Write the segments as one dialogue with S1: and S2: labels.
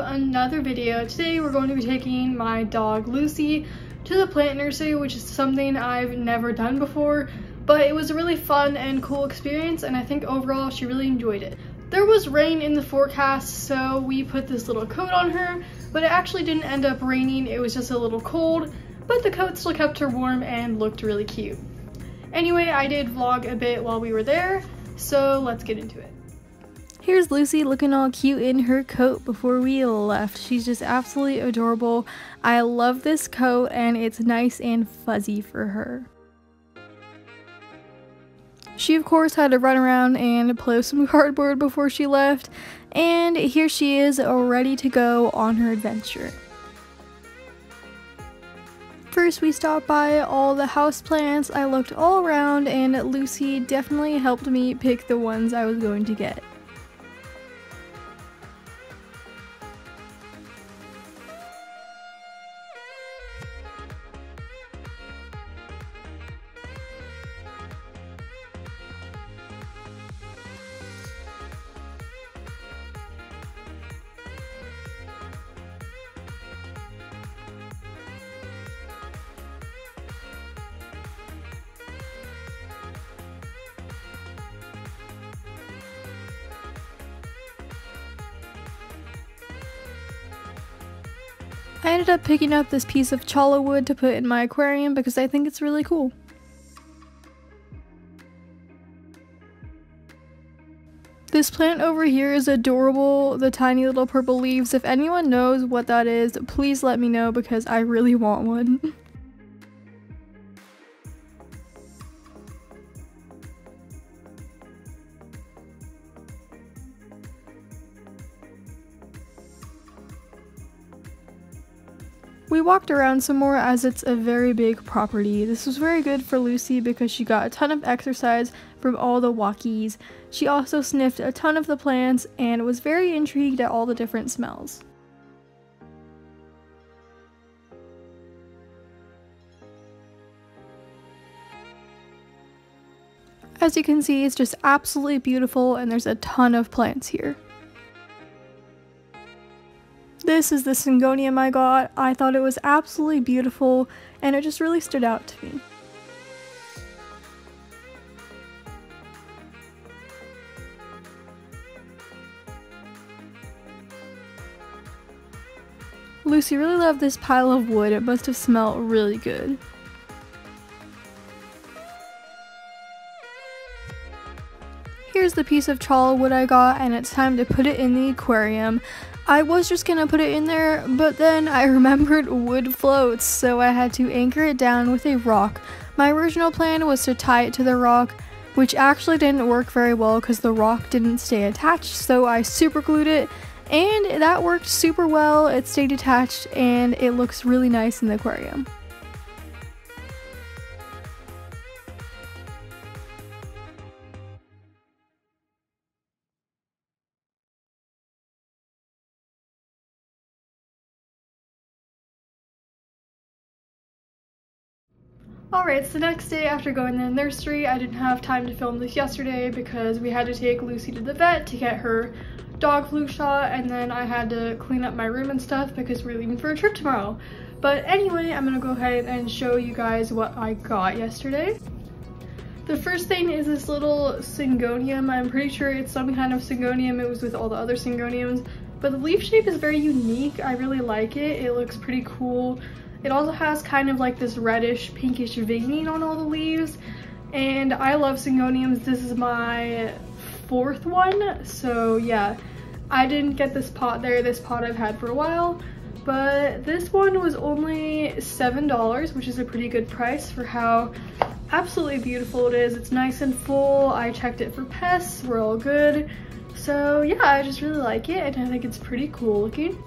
S1: another video. Today we're going to be taking my dog Lucy to the plant nursery, which is something I've never done before, but it was a really fun and cool experience and I think overall she really enjoyed it. There was rain in the forecast, so we put this little coat on her, but it actually didn't end up raining, it was just a little cold, but the coat still kept her warm and looked really cute. Anyway, I did vlog a bit while we were there, so let's get into it. Here's Lucy looking all cute in her coat before we left. She's just absolutely adorable. I love this coat and it's nice and fuzzy for her. She of course had to run around and play with some cardboard before she left and here she is ready to go on her adventure. First we stopped by all the house plants. I looked all around and Lucy definitely helped me pick the ones I was going to get. I ended up picking up this piece of cholla wood to put in my aquarium because I think it's really cool. This plant over here is adorable, the tiny little purple leaves. If anyone knows what that is, please let me know because I really want one. We walked around some more as it's a very big property. This was very good for Lucy because she got a ton of exercise from all the walkies. She also sniffed a ton of the plants and was very intrigued at all the different smells. As you can see, it's just absolutely beautiful and there's a ton of plants here. This is the Syngonium I got. I thought it was absolutely beautiful and it just really stood out to me. Lucy really loved this pile of wood. It must have smelled really good. Here's the piece of cholla wood I got and it's time to put it in the aquarium. I was just gonna put it in there, but then I remembered wood floats, so I had to anchor it down with a rock. My original plan was to tie it to the rock, which actually didn't work very well because the rock didn't stay attached, so I super glued it, and that worked super well. It stayed attached, and it looks really nice in the aquarium. Alright, so the next day after going to the nursery, I didn't have time to film this yesterday because we had to take Lucy to the vet to get her dog flu shot and then I had to clean up my room and stuff because we're leaving for a trip tomorrow. But anyway, I'm gonna go ahead and show you guys what I got yesterday. The first thing is this little syngonium. I'm pretty sure it's some kind of syngonium. It was with all the other syngoniums, but the leaf shape is very unique. I really like it. It looks pretty cool. It also has kind of like this reddish pinkish veining on all the leaves and I love syngoniums. This is my fourth one so yeah I didn't get this pot there. This pot I've had for a while but this one was only $7 which is a pretty good price for how absolutely beautiful it is. It's nice and full. I checked it for pests. We're all good. So yeah, I just really like it and I think it's pretty cool looking.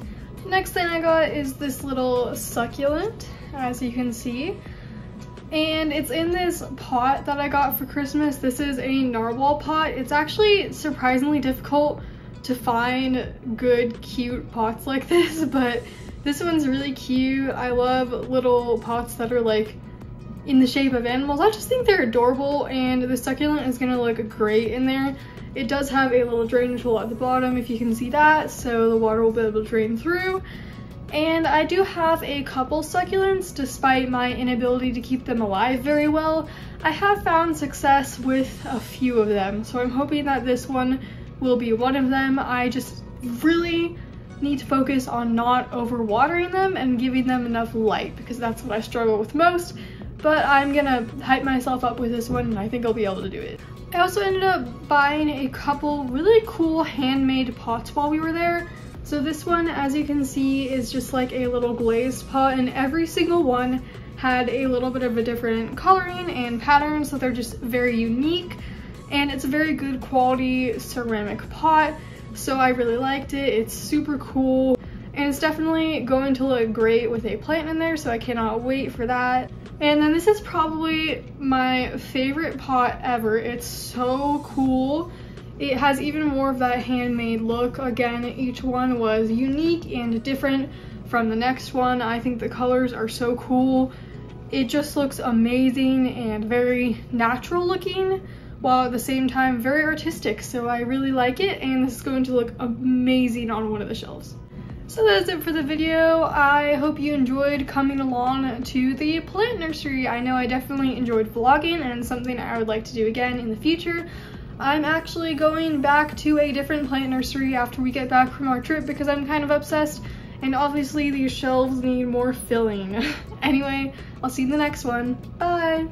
S1: Next thing I got is this little succulent, as you can see. And it's in this pot that I got for Christmas. This is a narwhal pot. It's actually surprisingly difficult to find good, cute pots like this, but this one's really cute. I love little pots that are like in the shape of animals. I just think they're adorable and the succulent is gonna look great in there. It does have a little drainage hole at the bottom if you can see that, so the water will be able to drain through. And I do have a couple succulents despite my inability to keep them alive very well. I have found success with a few of them, so I'm hoping that this one will be one of them. I just really need to focus on not overwatering them and giving them enough light because that's what I struggle with most. But I'm gonna hype myself up with this one and I think I'll be able to do it. I also ended up buying a couple really cool handmade pots while we were there. So this one, as you can see, is just like a little glazed pot and every single one had a little bit of a different coloring and pattern, so they're just very unique. And it's a very good quality ceramic pot, so I really liked it. It's super cool. And it's definitely going to look great with a plant in there, so I cannot wait for that. And then this is probably my favorite pot ever. It's so cool. It has even more of that handmade look. Again, each one was unique and different from the next one. I think the colors are so cool. It just looks amazing and very natural looking while at the same time very artistic. So I really like it and this is going to look amazing on one of the shelves. So that's it for the video. I hope you enjoyed coming along to the plant nursery. I know I definitely enjoyed vlogging and something I would like to do again in the future. I'm actually going back to a different plant nursery after we get back from our trip because I'm kind of obsessed and obviously these shelves need more filling. anyway, I'll see you in the next one. Bye!